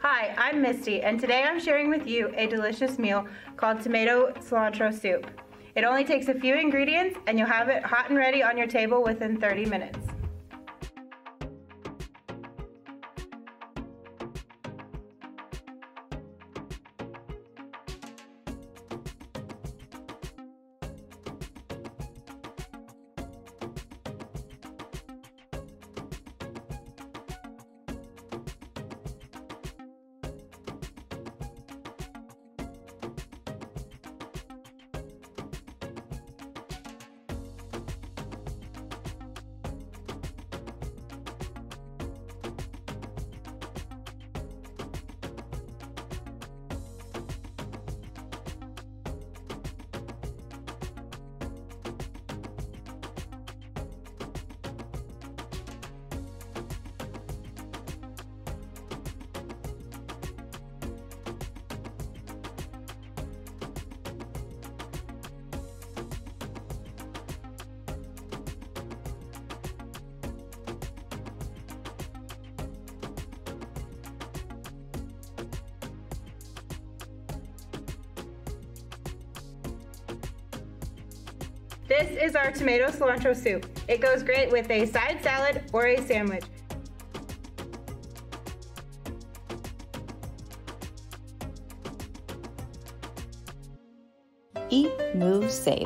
Hi, I'm Misty, and today I'm sharing with you a delicious meal called tomato cilantro soup. It only takes a few ingredients, and you'll have it hot and ready on your table within 30 minutes. This is our tomato cilantro soup. It goes great with a side salad or a sandwich. Eat, move, save.